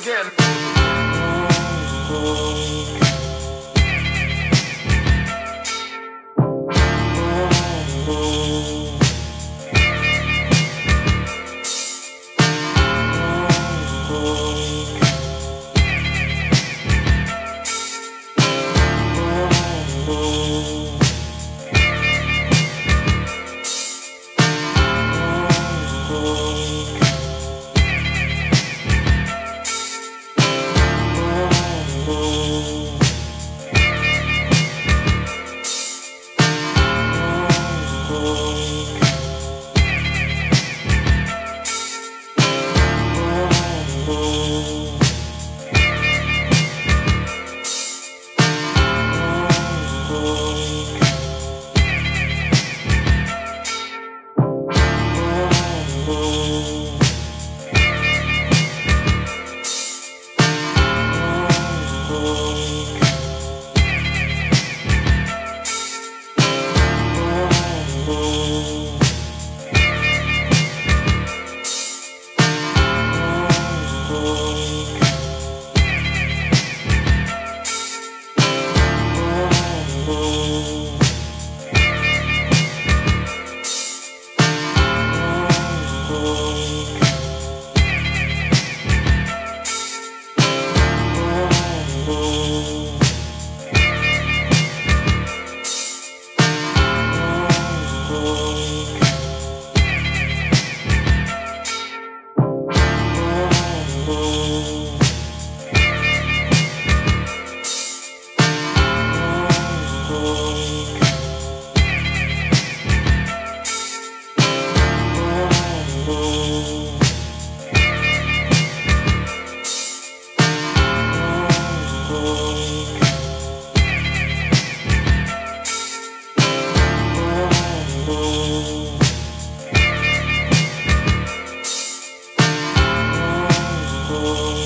again. Oh. home. Oh. Oh. oh, oh.